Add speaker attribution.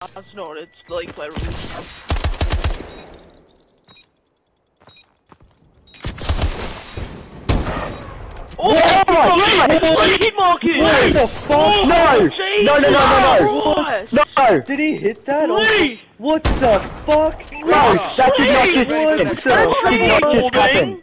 Speaker 1: That's not. It's like my literally. Oh,
Speaker 2: oh
Speaker 1: my god! Hitmarkers!
Speaker 2: What the fuck? Oh, No!
Speaker 1: Jesus
Speaker 2: No, no, no, no, no!
Speaker 1: What?
Speaker 2: No!
Speaker 3: Did he hit that? or-
Speaker 1: Please!
Speaker 3: What the fuck?
Speaker 2: No, that please. did not just
Speaker 1: Please!
Speaker 2: happen. That did not just happen.